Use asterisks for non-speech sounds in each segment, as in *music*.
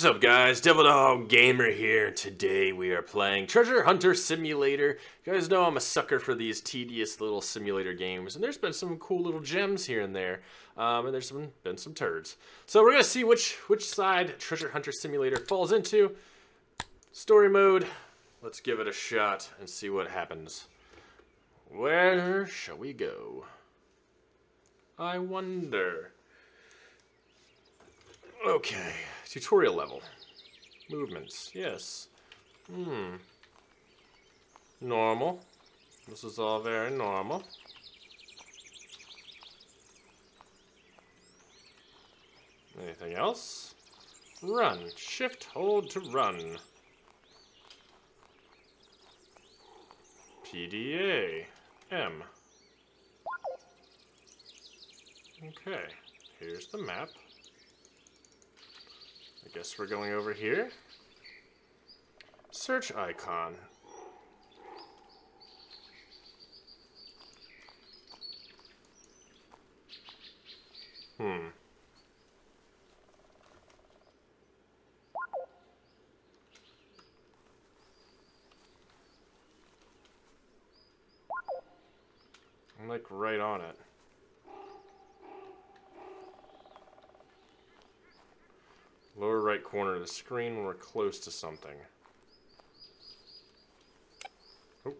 What's up guys, Devil Dog Gamer here. Today we are playing Treasure Hunter Simulator. You guys know I'm a sucker for these tedious little simulator games, and there's been some cool little gems here and there, um, and there's some, been some turds. So we're gonna see which, which side Treasure Hunter Simulator falls into. Story mode, let's give it a shot and see what happens. Where shall we go? I wonder. Okay, tutorial level. Movements, yes. Hmm. Normal. This is all very normal. Anything else? Run. Shift, hold to run. PDA. M. Okay, here's the map. I guess we're going over here. Search icon. Hmm. I'm like right on it. Lower right corner of the screen when we're close to something. Oh.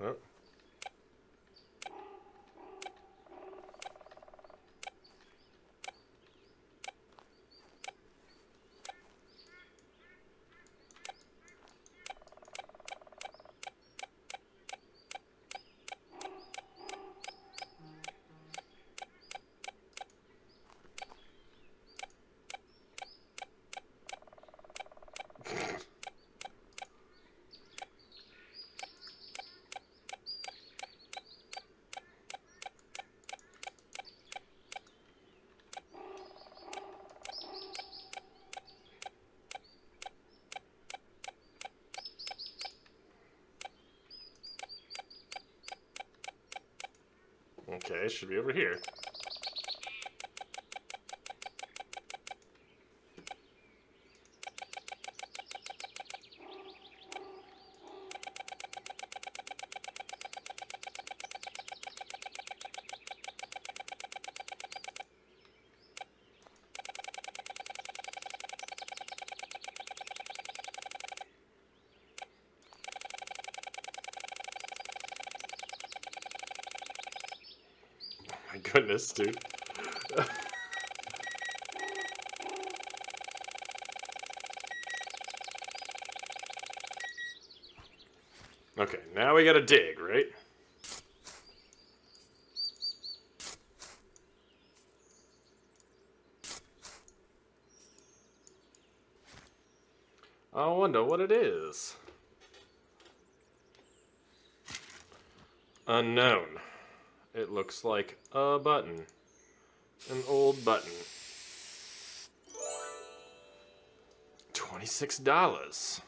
Oh. Okay, should be over here. My goodness, dude. okay, now we gotta dig, right? I wonder what it is. Unknown. It looks like a button. An old button. $26.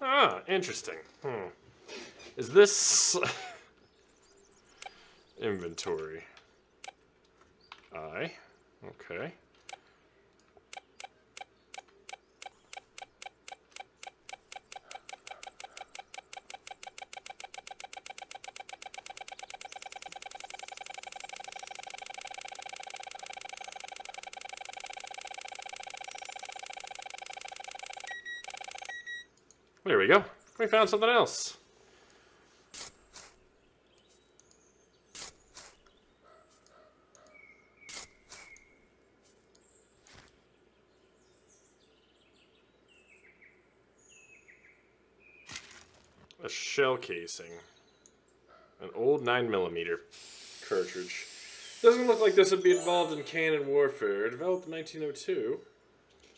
Ah, interesting. Hmm. Is this... *laughs* Inventory. I. Okay. There we go. We found something else. A shell casing. An old 9mm cartridge. Doesn't look like this would be involved in cannon warfare. Developed in 1902.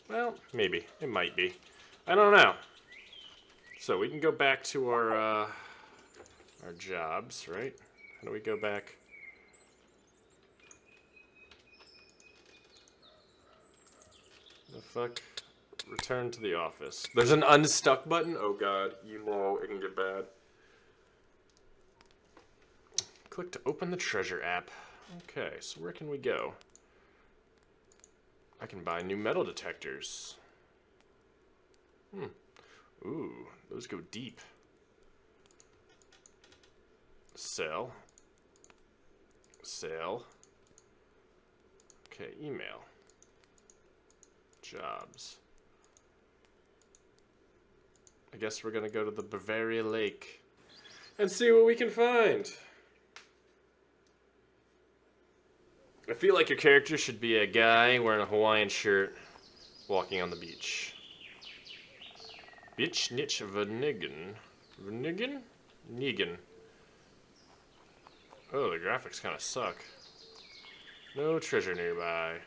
Well, maybe. It might be. I don't know. So we can go back to our uh, our jobs, right? How do we go back? The fuck? Return to the office. There's an unstuck button? Oh god, you know it can get bad. click to open the treasure app. Okay, so where can we go? I can buy new metal detectors. Hmm. Ooh, those go deep. Sell. Sell. Okay, email. Jobs. I guess we're gonna go to the Bavaria Lake and see what we can find. I feel like your character should be a guy wearing a Hawaiian shirt walking on the beach. Bitch Nitch Vanigan. Vanigan? Negan. Oh, the graphics kind of suck. No treasure nearby.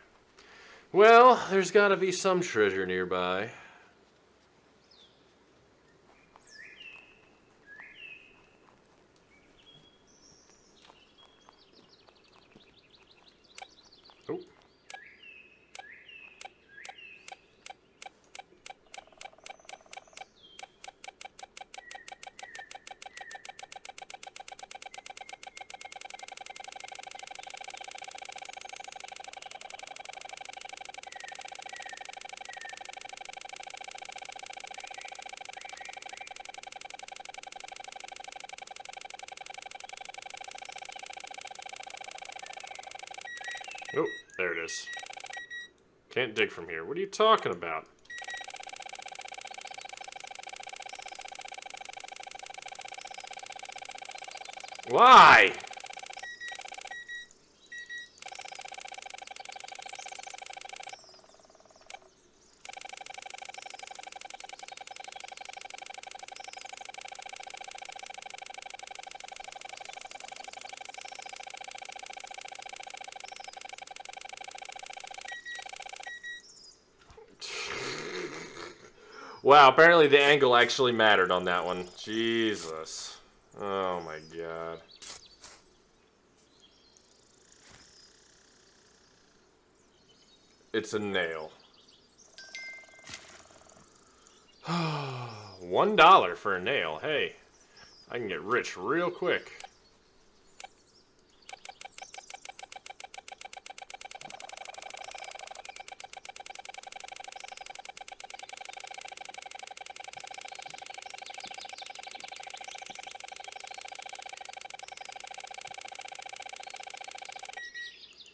Well, there's gotta be some treasure nearby. Oh, there it is. Can't dig from here. What are you talking about? Why? Wow, apparently the angle actually mattered on that one. Jesus. Oh my god. It's a nail. *sighs* One dollar for a nail. Hey, I can get rich real quick.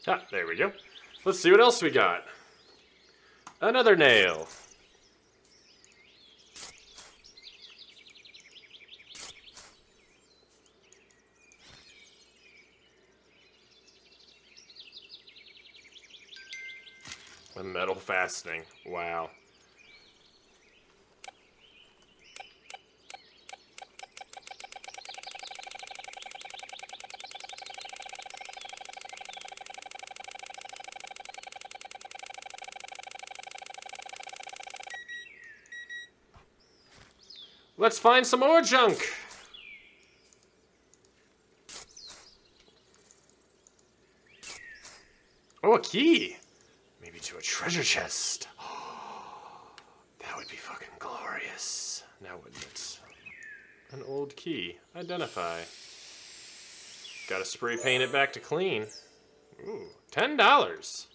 Ah, there we go. Let's see what else we got. Another nail. A metal fastening. Wow. Let's find some more junk. Oh, a key. Maybe to a treasure chest. *gasps* that would be fucking glorious. Now wouldn't it? An old key. Identify. Gotta spray paint it back to clean. Ooh, ten dollars.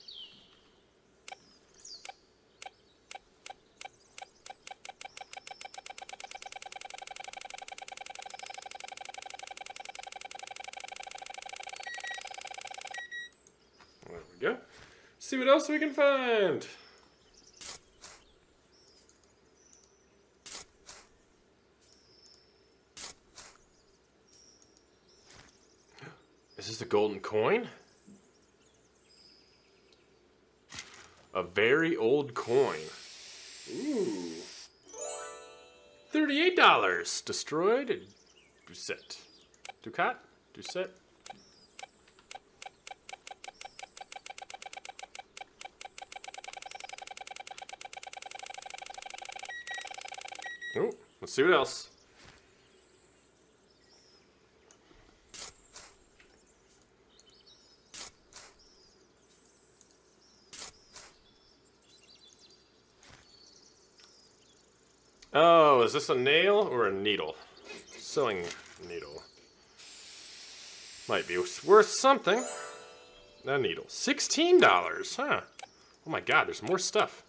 There go. See what else we can find. *gasps* Is this a golden coin? A very old coin. Ooh. $38. Destroyed. Doucette. Ducat? Doucette? Oh, let's see what else. Oh, is this a nail or a needle? Sewing needle. Might be worth something. A needle. $16, huh? Oh my god, there's more stuff.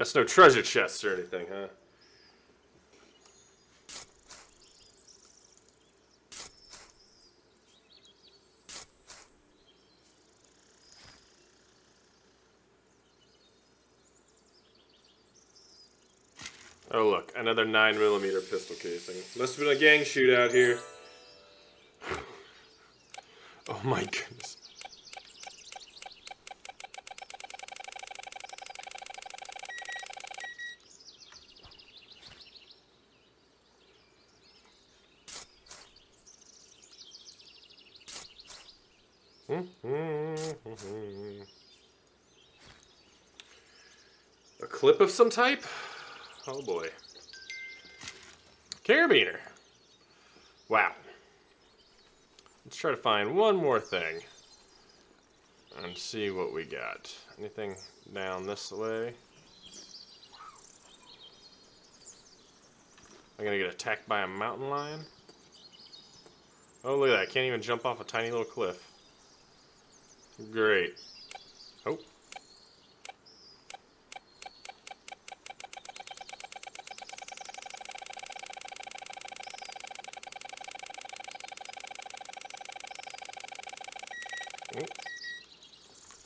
Guess no treasure chests or anything, huh? Oh look, another 9mm pistol casing. Must have been a gang shootout here. *sighs* oh my goodness. A clip of some type? Oh boy. Carabiner. Wow. Let's try to find one more thing. And see what we got. Anything down this way? I'm gonna get attacked by a mountain lion? Oh, look at that. I can't even jump off a tiny little cliff. Great. Oh.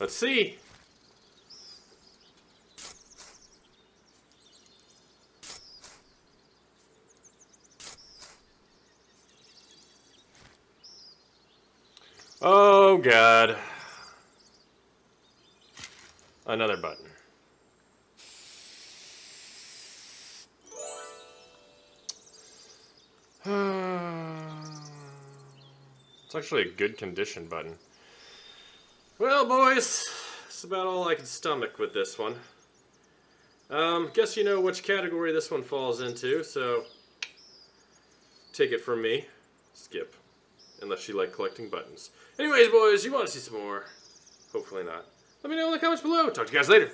Let's see. Oh, God. Another button. *sighs* it's actually a good condition button. Well, boys, that's about all I can stomach with this one. Um, guess you know which category this one falls into, so take it from me. Skip. Unless you like collecting buttons. Anyways, boys, you want to see some more? Hopefully not. Let me know in the comments below. Talk to you guys later.